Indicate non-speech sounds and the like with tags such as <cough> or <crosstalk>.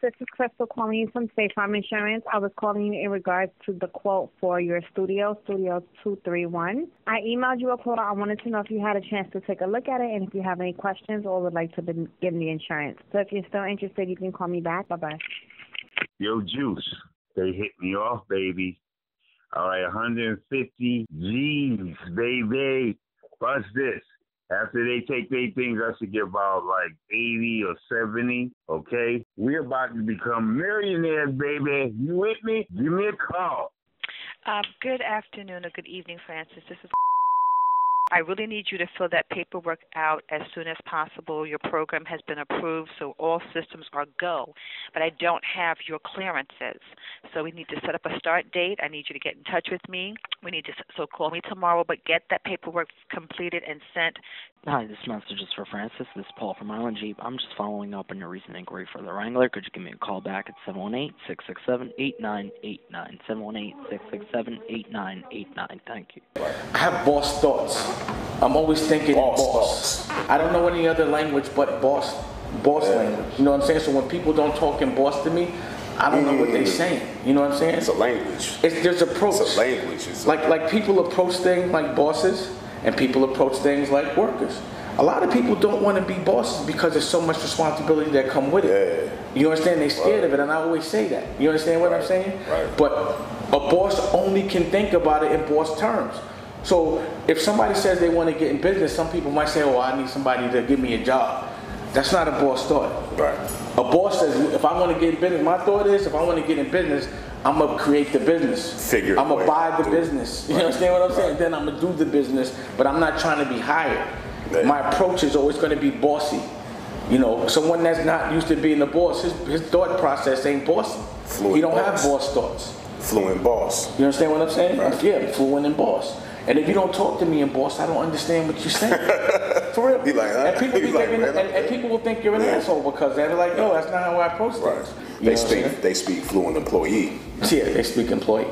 This is Crystal calling you from State Farm Insurance. I was calling you in regards to the quote for your studio, Studio 231. I emailed you a quote. I wanted to know if you had a chance to take a look at it and if you have any questions or would like to begin the insurance. So if you're still interested, you can call me back. Bye bye. Yo, Juice, they hit me off, baby. All right, 150 G's, baby. What's this? After they take their things, I should get about like 80 or 70. Okay? We're about to become millionaires, baby. You with me? Give me a call. Uh, good afternoon or good evening, Francis. This is <laughs> I really need you to fill that paperwork out as soon as possible. Your program has been approved, so all systems are go. But I don't have your clearances. So we need to set up a start date. I need you to get in touch with me. We need to so call me tomorrow, but get that paperwork completed and sent. Hi, this message is for Francis. This is Paul from Island Jeep. I'm just following up on your recent inquiry for the Wrangler. Could you give me a call back at 718-667-8989. 718-667-8989. Thank you. I have boss thoughts. I'm always thinking boss. boss. I don't know any other language but boss, boss yeah. language. You know what I'm saying? So when people don't talk in boss to me, I don't mm. know what they're mm. saying. You know what I'm saying? It's a language. It's there's approach. It's a language. It's like like people approach things like bosses, and people approach things like workers. A lot of people don't want to be bosses because there's so much responsibility that come with it. Yeah. You understand? They're scared right. of it, and I always say that. You understand what right. I'm saying? Right. But a boss only can think about it in boss terms. So if somebody says they want to get in business, some people might say, "Oh, I need somebody to give me a job." That's not a boss thought. Right. A boss says, "If I want to get in business, my thought is, if I want to get in business, I'm gonna create the business. Figure. I'm gonna buy the business. You understand what I'm saying? Then I'm gonna do the business, but I'm not trying to be hired. My approach is always gonna be bossy. You know, someone that's not used to being a boss, his, his thought process ain't bossy. Fluent he don't boss. have boss thoughts. Fluent boss. You understand what I'm saying? Right. Yeah, fluent and boss. And if you don't talk to me in boss, I don't understand what you're saying. <laughs> For real. Like, huh? and people be thinking, like, and, and, people will think you're an yeah. asshole because they're like, no, that's not how I approach things. Right. They speak. They speak fluent employee. Yeah, they speak employee.